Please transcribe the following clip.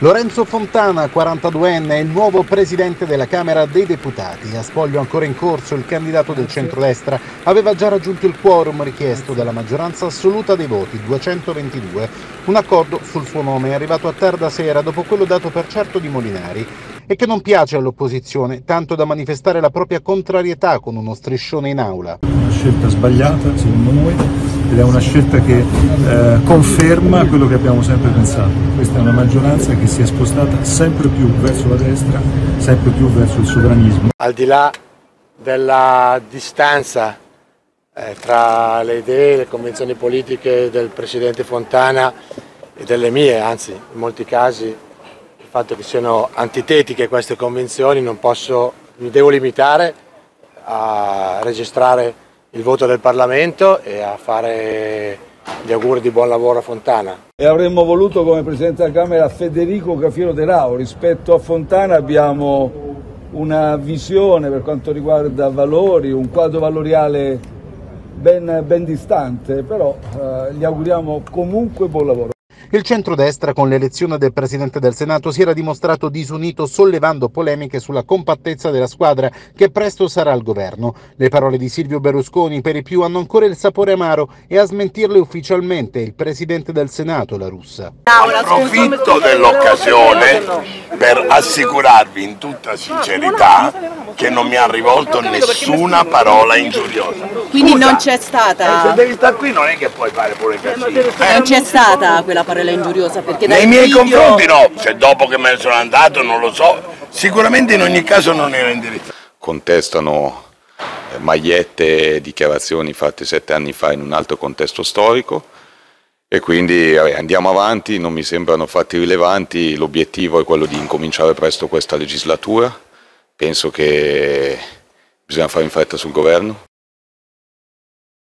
Lorenzo Fontana, 42enne, è il nuovo presidente della Camera dei Deputati. A spoglio ancora in corso il candidato del centrodestra aveva già raggiunto il quorum richiesto dalla maggioranza assoluta dei voti, 222. Un accordo sul suo nome è arrivato a tarda sera dopo quello dato per certo di Molinari e che non piace all'opposizione, tanto da manifestare la propria contrarietà con uno striscione in aula. Una scelta sbagliata, secondo noi, ed è una scelta che eh, conferma quello che abbiamo sempre pensato. Questa è una maggioranza che si è spostata sempre più verso la destra, sempre più verso il sovranismo. Al di là della distanza eh, tra le idee, le convenzioni politiche del Presidente Fontana e delle mie, anzi in molti casi il fatto che siano antitetiche queste convenzioni, non posso, mi devo limitare a registrare il voto del Parlamento e a fare gli auguri di buon lavoro a Fontana. E avremmo voluto come Presidente della Camera Federico Cafiero De Rao. Rispetto a Fontana abbiamo una visione per quanto riguarda valori, un quadro valoriale ben, ben distante, però eh, gli auguriamo comunque buon lavoro. Il centrodestra con l'elezione del Presidente del Senato si era dimostrato disunito sollevando polemiche sulla compattezza della squadra che presto sarà al governo. Le parole di Silvio Berlusconi per i più hanno ancora il sapore amaro e a smentirle ufficialmente il Presidente del Senato, la russa. Approfitto dell'occasione per assicurarvi in tutta sincerità che non mi ha rivolto nessuna parola ingiuriosa. Quindi Scusa, non c'è stata... Eh, se devi stare qui non è che puoi fare pure casino. Eh. Non c'è stata quella parola parola ingiuriosa perché nei miei video... confronti no, se dopo che me ne sono andato non lo so, sicuramente in ogni caso non era indirizzato. Contestano eh, magliette e dichiarazioni fatte sette anni fa in un altro contesto storico. E quindi vabbè, andiamo avanti, non mi sembrano fatti rilevanti, l'obiettivo è quello di incominciare presto questa legislatura, penso che bisogna fare in fretta sul governo,